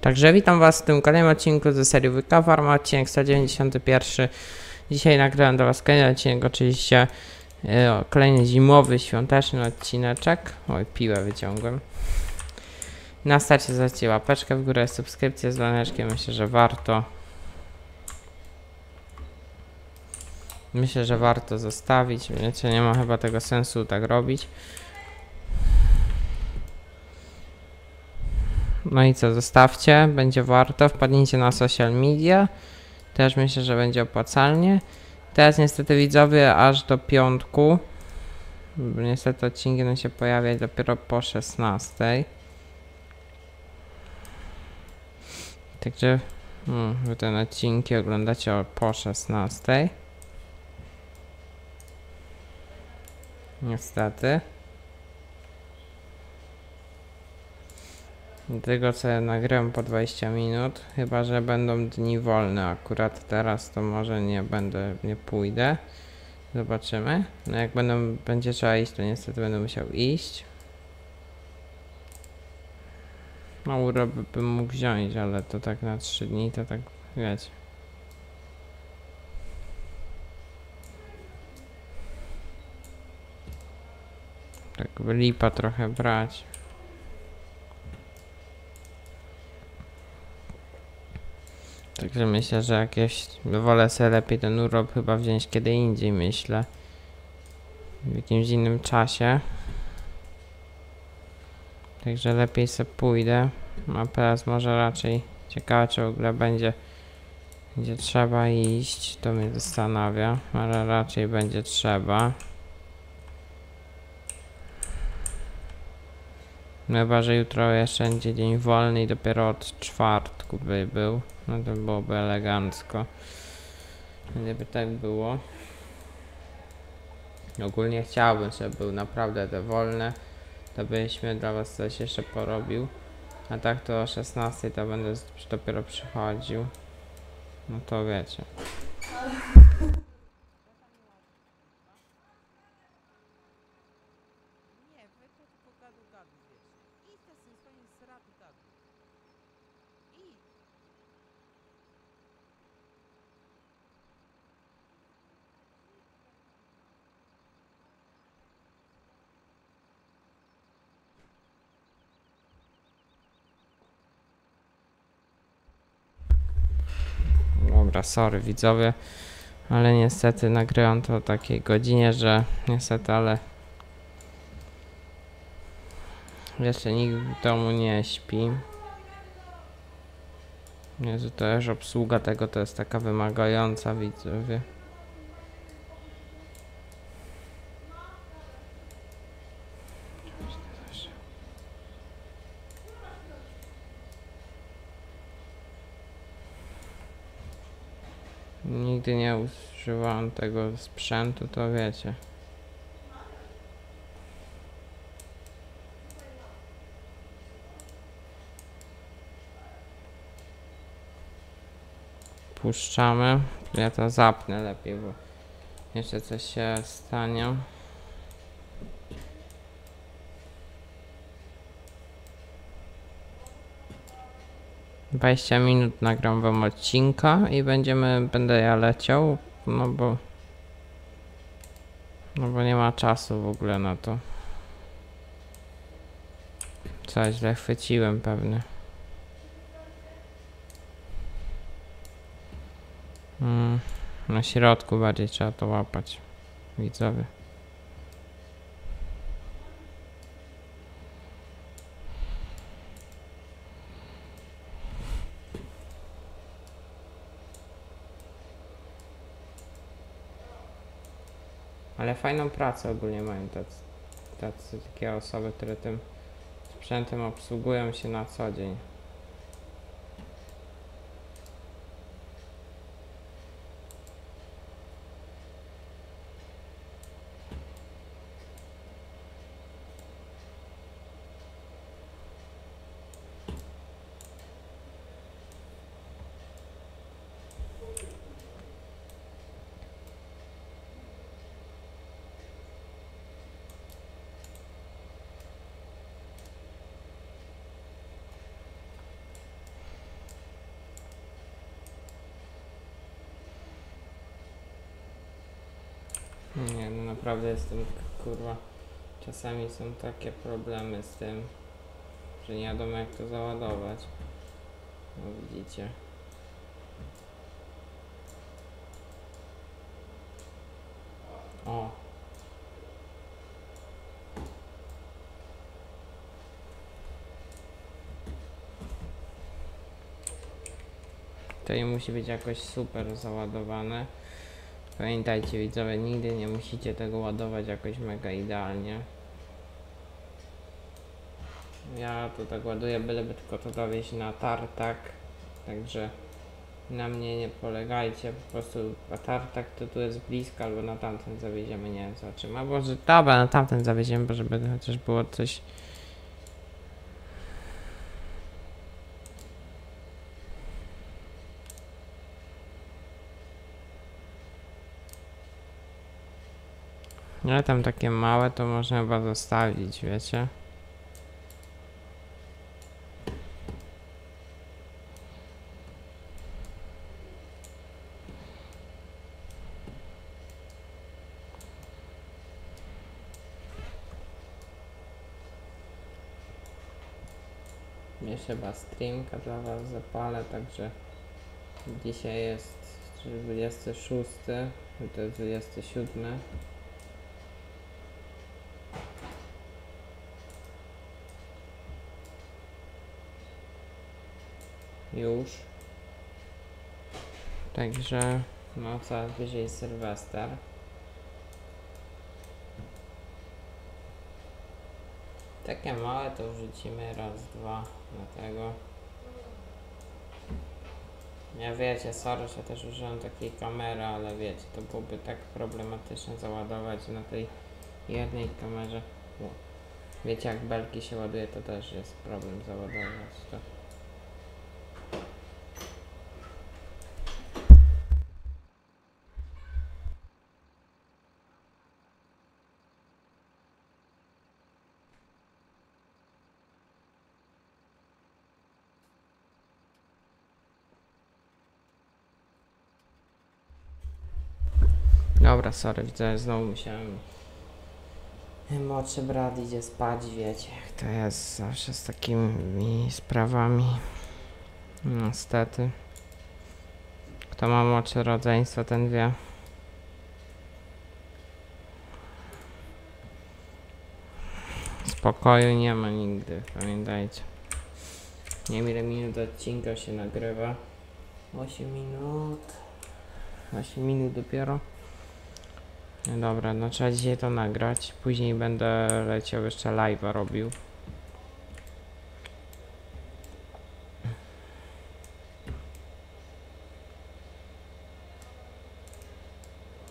Także witam Was w tym kolejnym odcinku ze serii WK odcinek 191. Dzisiaj nagrałem dla Was kolejny odcinek, oczywiście e, kolejny zimowy, świąteczny odcineczek. Oj, piłę wyciągłem. Na starcie zostawcie łapeczkę w górę, subskrypcję z dzwoneczkiem, myślę, że warto. Myślę, że warto zostawić, wiecie, nie ma chyba tego sensu tak robić. No i co, zostawcie, będzie warto, wpadnijcie na social media, też myślę, że będzie opłacalnie. Teraz niestety widzowie aż do piątku, niestety odcinki będą się pojawiać dopiero po 16. Także hmm, wy ten odcinki oglądacie po 16. Niestety. Tego co ja nagrywam po 20 minut, chyba że będą dni wolne. Akurat teraz to może nie będę, nie pójdę. Zobaczymy. No jak będą, będzie trzeba iść, to niestety będę musiał iść. No urlop bym mógł wziąć, ale to tak na 3 dni to tak wiecie. Tak lipa trochę brać. Także myślę, że jakieś wolę sobie lepiej ten urlop chyba wziąć kiedy indziej, myślę. W jakimś innym czasie. Także lepiej sobie pójdę. A teraz może raczej ciekawe czy w ogóle będzie będzie trzeba iść, to mnie zastanawia, ale raczej będzie trzeba. No chyba, że jutro jeszcze będzie dzień wolny i dopiero od czwartku by był. No to byłoby elegancko. Gdyby tak było. Ogólnie chciałbym, żeby był naprawdę te wolne. To byśmy dla was coś jeszcze porobił. A tak to o 16 to będę dopiero przychodził. No to wiecie. Nie, wy to tylko gadu gadu wiesz. Idź z tym swoim sratu gadu. Idź. Dobra, sorry widzowie, ale niestety nagrywam to o takiej godzinie, że niestety, ale jeszcze nikt w domu nie śpi. Jezu, to też obsługa tego to jest taka wymagająca, widzowie. Nigdy nie używałem tego sprzętu, to wiecie. Puszczamy. Ja to zapnę lepiej, bo jeszcze coś się stanie. Dwadzieścia minut nagram wam odcinka i będziemy, będę ja leciał, no bo no bo nie ma czasu w ogóle na to. Coś źle chwyciłem pewnie. Mm, na środku bardziej trzeba to łapać. Widzowie. Fajną pracę ogólnie mają tacy, tacy takie osoby, które tym sprzętem obsługują się na co dzień. Nie, no naprawdę jestem, kurwa, czasami są takie problemy z tym, że nie wiadomo jak to załadować. No widzicie. O. To musi być jakoś super załadowane. Pamiętajcie widzowie, nigdy nie musicie tego ładować jakoś mega idealnie. Ja to tak ładuję, byleby tylko to dowieść na tartak. Także na mnie nie polegajcie, po prostu a tartak to tu jest blisko, albo na tamten zawieziemy, nie wiem zobaczymy. Albo że dobra, na tamten zawieziemy, bo żeby chociaż było coś Ale tam takie małe to można chyba zostawić, wiecie? Jeszcze chyba streamka dla was zapalę, także dzisiaj jest 26, to jest 27. już. Także no coraz bliżej Sylwester. Takie małe to wrzucimy raz, dwa na tego. Ja wiecie, sorry, że też użyłem takiej kamery, ale wiecie, to byłoby tak problematyczne załadować na tej jednej kamerze. Wiecie, jak belki się ładuje, to też jest problem załadować to. Dobra, sorry, widzę, znowu musiałem... Młodszy brat idzie spać, wiecie, jak to jest zawsze z takimi sprawami. Niestety. Kto ma młodsze rodzeństwo, ten wie. Spokoju nie ma nigdy, pamiętajcie. Nie wiem ile minut odcinka się nagrywa. 8 minut. 8 minut dopiero. Dobra, no trzeba dzisiaj to nagrać. Później będę leciał jeszcze live'a robił.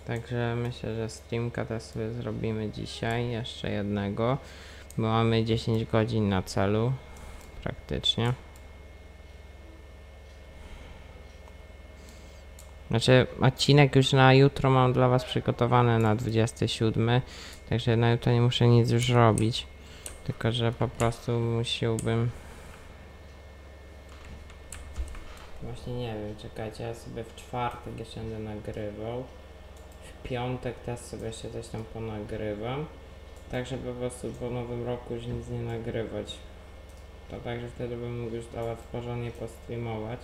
Także myślę, że streamka też sobie zrobimy dzisiaj, jeszcze jednego, bo mamy 10 godzin na celu, praktycznie. Znaczy, odcinek już na jutro mam dla Was przygotowany na 27, także na jutro nie muszę nic już robić. Tylko, że po prostu musiałbym. Właśnie nie wiem, czekajcie, ja sobie w czwartek jeszcze będę nagrywał. W piątek też sobie jeszcze coś tam ponagrywam. Tak, żeby po prostu po nowym roku już nic nie nagrywać. To także wtedy bym mógł już dla Was porządnie postreamować.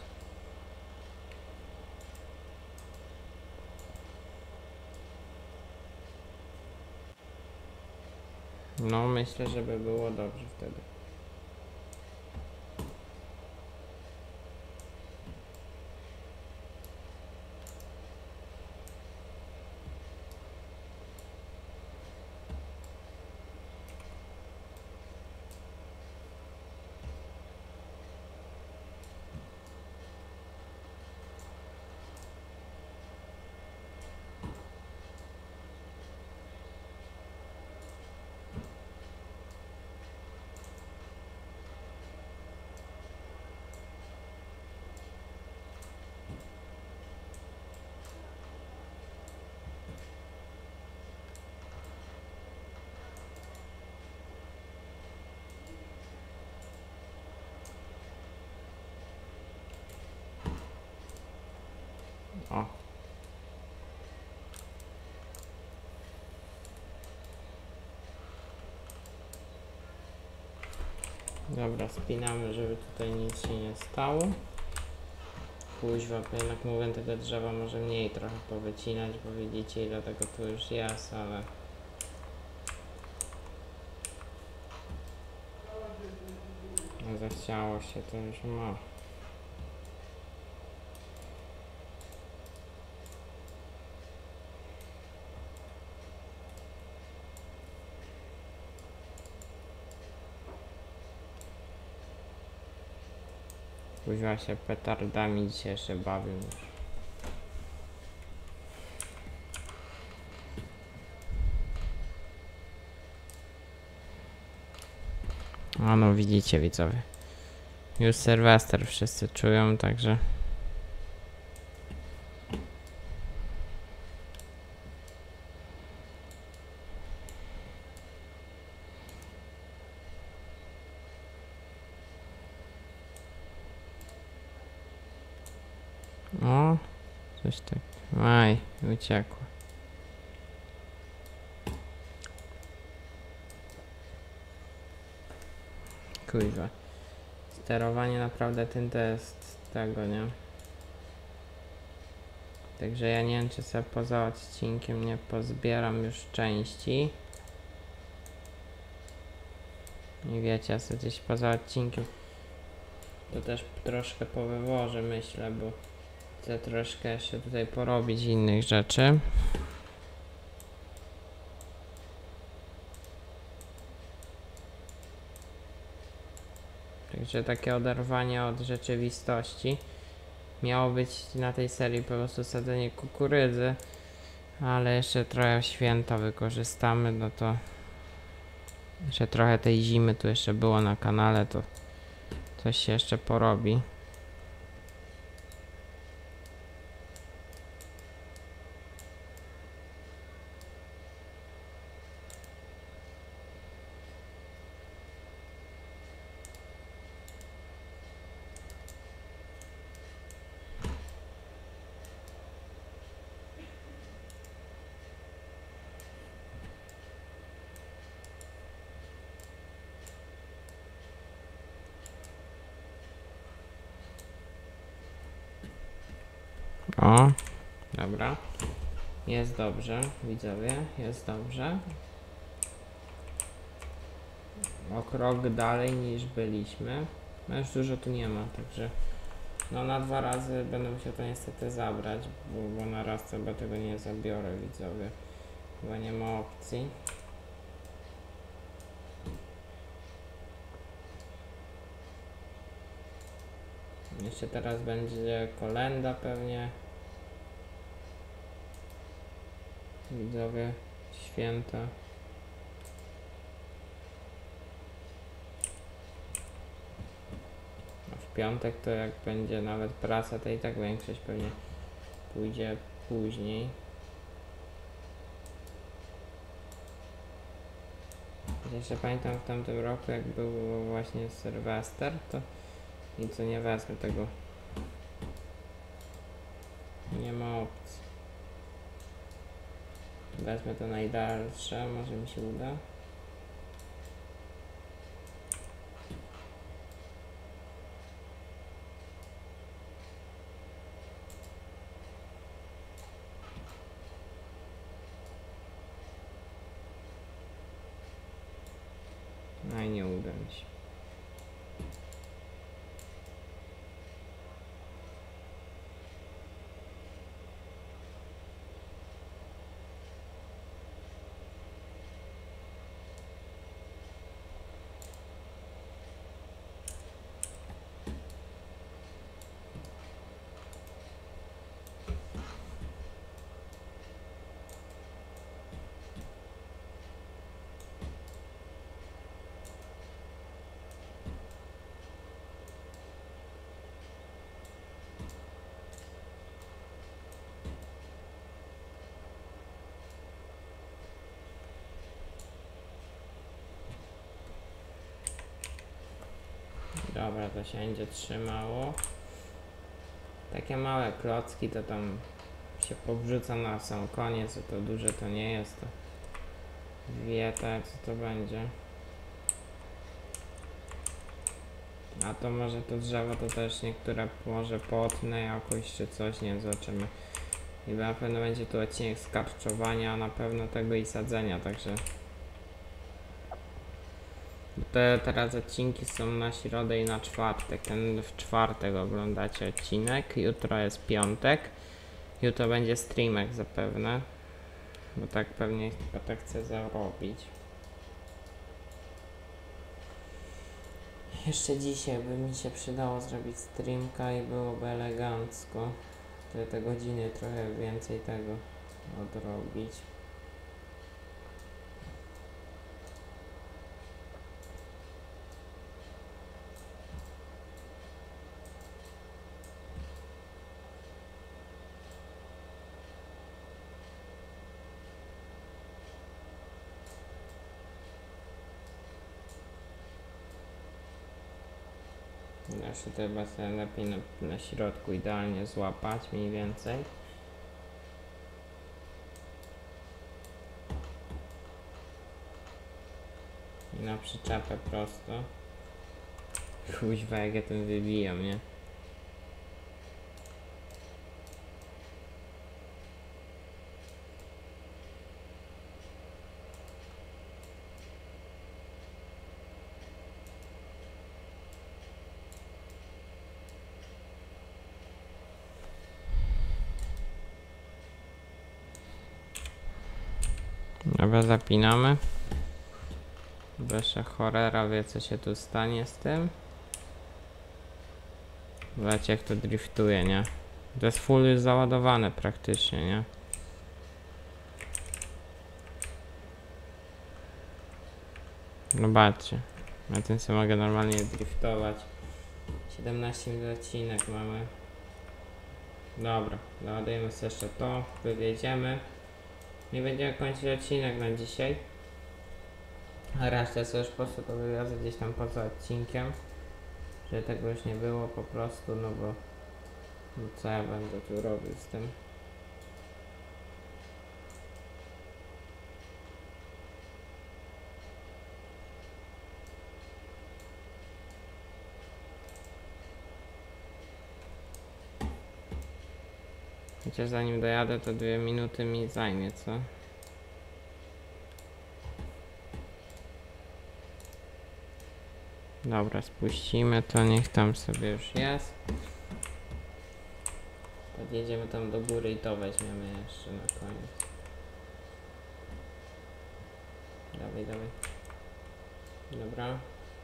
No, myślę, żeby było dobrze wtedy. O. Dobra, spinamy, żeby tutaj nic się nie stało. Kuźwa, jednak mówię, tego drzewa może mniej trochę powycinać, bo widzicie ile tego tu już jest, ale... No zachciało się, to już ma. Kuźwa się petardami dzisiaj jeszcze bawił już. A no widzicie widzowie. Już Sylwester wszyscy czują, także... O, coś tak. Aj, uciekło. Kuźwa. Sterowanie naprawdę tym to jest tego, nie? Także ja nie wiem, czy sobie poza odcinkiem nie pozbieram już części. I wiecie, ja sobie gdzieś poza odcinkiem to też troszkę powywożę, myślę, bo chcę troszkę jeszcze tutaj porobić innych rzeczy. Także takie oderwanie od rzeczywistości. Miało być na tej serii po prostu sadzenie kukurydzy, ale jeszcze trochę święta wykorzystamy, no to jeszcze trochę tej zimy tu jeszcze było na kanale, to coś się jeszcze porobi. O, dobra. Jest dobrze, widzowie, jest dobrze. O krok dalej niż byliśmy. No już dużo tu nie ma, także no na dwa razy będę musiał to niestety zabrać, bo, bo na raz chyba tego nie zabiorę, widzowie. Chyba nie ma opcji. Jeszcze teraz będzie kolenda pewnie. Widzowie, święta. W piątek to jak będzie nawet praca, to i tak większość pewnie pójdzie później. Jeszcze pamiętam w tamtym roku, jak był właśnie Sylwester, to co nie wezmę tego. Nie ma opcji. Wezmę to najdalsze, może mi się uda. No i nie uda mi się. Dobra, to się będzie trzymało. Takie małe klocki to tam się powrzuca na sam koniec, to duże to nie jest. To wie tak, co to będzie. A to może to drzewo to też niektóre może potnę jakoś czy coś, nie zobaczymy. I na pewno będzie tu odcinek skarczowania, a na pewno tego i sadzenia, także... Te teraz odcinki są na środę i na czwartek. Ten w czwartek oglądacie odcinek, jutro jest piątek. Jutro będzie streamek zapewne. Bo tak pewnie tylko tak chcę zarobić. Jeszcze dzisiaj by mi się przydało zrobić streamka i byłoby elegancko. Te, te godziny trochę więcej tego odrobić. To chyba sobie lepiej na, na środku idealnie złapać mniej więcej. I na przyczepę prosto. Kuźwa jak ja tym wybijam, nie? Dobra, zapinamy. Besza chorera wie co się tu stanie z tym. Zobaczcie jak to driftuje, nie? To jest full już załadowane praktycznie, nie? Zobaczcie. Na tym sobie mogę normalnie driftować. 17 minut odcinek mamy. Dobra, doładujemy sobie jeszcze to, wywiedziemy. Nie będziemy kończyć odcinek na dzisiaj. A resztę sobie już po prostu to wywiozę gdzieś tam poza odcinkiem. Żeby tego już nie było po prostu, no bo no co ja będę tu robił z tym. Chociaż zanim dojadę, to dwie minuty mi zajmie, co? Dobra, spuścimy to, niech tam sobie już jest. Podjedziemy tam do góry i to weźmiemy jeszcze na koniec. Dawaj, dawaj. Dobra,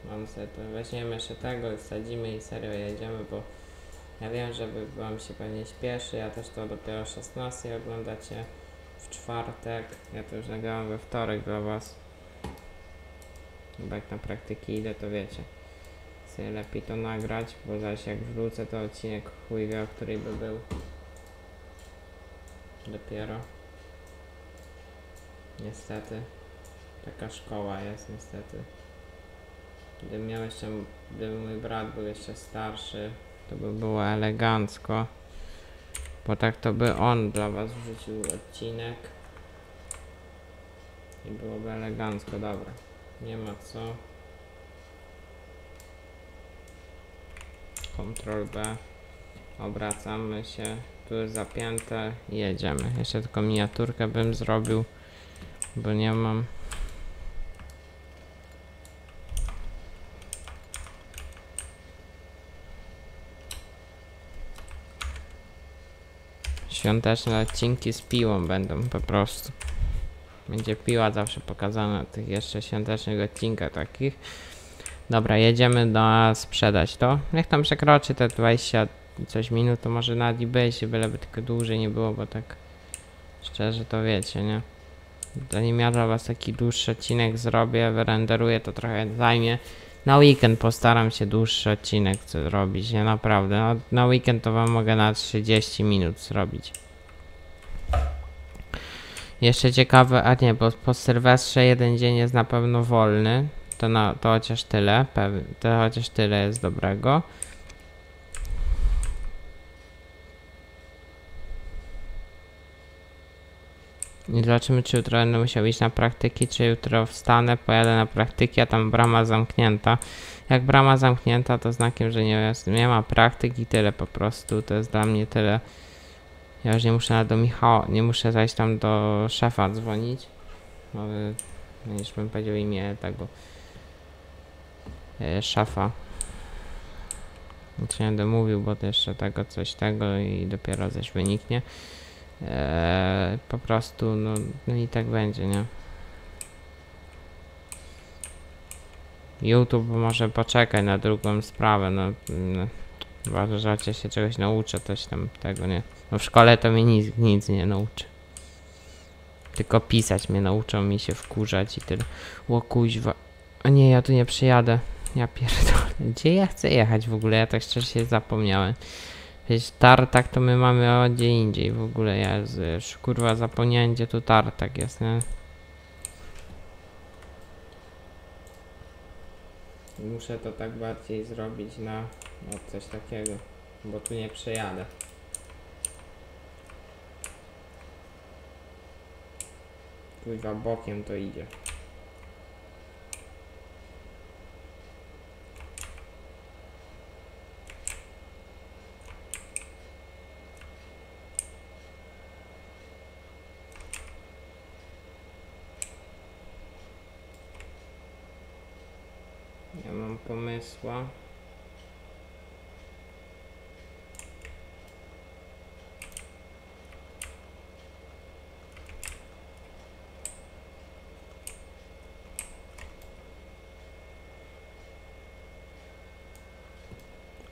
mam sobie to. Weźmiemy jeszcze tego, wsadzimy i serio jedziemy, bo ja wiem, że wam się pewnie śpieszy, ja też to dopiero o 16 oglądacie w czwartek, ja to już nagrałem we wtorek dla was. Bo jak na praktyki idę, to wiecie. Sobie lepiej to nagrać, bo zaś jak wrócę, to odcinek chuj wie, o której by był. Dopiero. Niestety. Taka szkoła jest niestety. Gdybym miał jeszcze, gdyby mój brat był jeszcze starszy, to by było elegancko. Bo tak to by on dla was wrzucił odcinek. I byłoby elegancko, dobra. Nie ma co. Ctrl B. Obracamy się. Tu jest zapięte. Jedziemy. Jeszcze tylko miniaturkę bym zrobił. Bo nie mam. Świąteczne odcinki z piłą będą po prostu. Będzie piła zawsze pokazana na tych jeszcze świątecznych odcinkach takich. Dobra, jedziemy na sprzedać to. Niech tam przekroczy te 20 i coś minut, to może na eBay byleby tylko dłużej nie było, bo tak szczerze to wiecie, nie? Zanim ja dla was taki dłuższy odcinek zrobię, wyrenderuję, to trochę zajmie. Na weekend postaram się dłuższy odcinek zrobić, nie naprawdę. No, na weekend to wam mogę na 30 minut zrobić. Jeszcze ciekawe, a nie, bo po Sylwestrze jeden dzień jest na pewno wolny. To, na, to chociaż tyle, to chociaż tyle jest dobrego. Zobaczymy, czy jutro będę musiał iść na praktyki, czy jutro wstanę, pojadę na praktyki, a tam brama zamknięta. Jak brama zamknięta, to znakiem, że nie, nie ma praktyki, tyle po prostu. To jest dla mnie tyle. Ja już nie muszę do Michała, nie muszę zajść tam do szefa dzwonić. No już bym powiedział imię tego e, szefa. Nic nie będę mówił, bo to jeszcze tego, coś tego i dopiero coś wyniknie. Eee, po prostu, no, no i tak będzie, nie? YouTube może poczekać na drugą sprawę, no. no że ja się czegoś nauczę, coś tam tego, nie? No w szkole to mnie nic, nic nie nauczy. Tylko pisać mnie nauczą, mi się wkurzać i tyle. O. A nie, ja tu nie przyjadę. Ja pierdolę. Gdzie ja chcę jechać w ogóle? Ja tak szczerze się zapomniałem. Przecież tartak to my mamy o gdzie indziej w ogóle. Ja już kurwa zapomniałem gdzie tu tartak jest, nie? Muszę to tak bardziej zrobić na no, coś takiego, bo tu nie przejadę. Kurwa bokiem to idzie. Ja mam pomysła.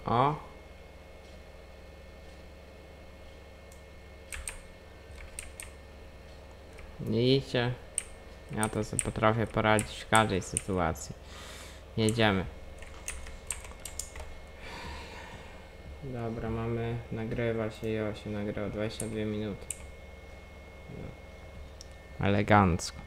O. Widzicie? Ja to sobie potrafię poradzić w każdej sytuacji. Jedziemy. Dobra, mamy, nagrywa się o, się nagrywa 22 minuty. No. Elegancko.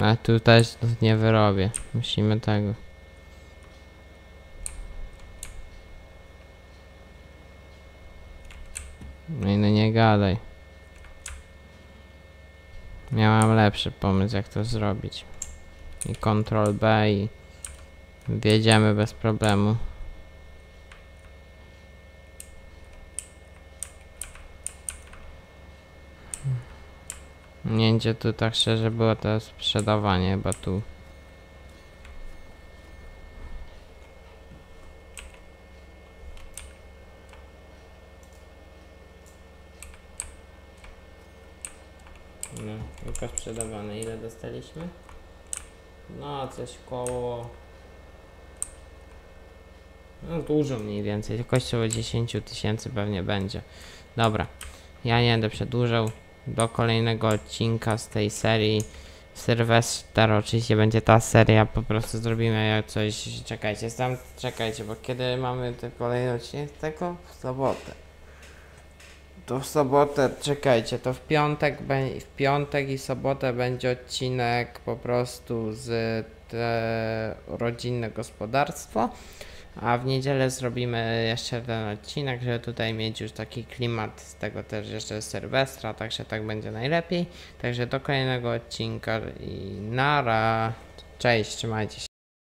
Ale tu też nie wyrobię. Musimy tego. No i no nie gadaj. Miałem lepszy pomysł jak to zrobić. I Ctrl B i wjedziemy bez problemu. Nie gdzie tu tak szczerze było to sprzedawanie chyba tu. No, tylko sprzedawane. Ile dostaliśmy? No, coś koło... No, dużo mniej więcej. Około 10 tysięcy pewnie będzie. Dobra, ja nie będę przedłużał. Do kolejnego odcinka z tej serii. Sylwester, oczywiście będzie ta seria, po prostu zrobimy coś. Czekajcie, tam, czekajcie, bo kiedy mamy ten kolejny odcinek tego? W sobotę. To w sobotę, czekajcie, to w piątek, w piątek i sobotę będzie odcinek po prostu z te rodzinne gospodarstwo, a w niedzielę zrobimy jeszcze ten odcinek, żeby tutaj mieć już taki klimat z tego też jeszcze Sylwestra, także tak będzie najlepiej. Także do kolejnego odcinka i nara. Cześć, trzymajcie się.